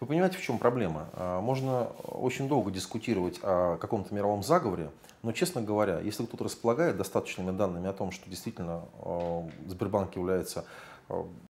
Вы понимаете, в чем проблема? А, можно очень долго дискутировать о каком-то мировом заговоре, но, честно говоря, если кто-то располагает достаточными данными о том, что действительно а, Сбербанк является а,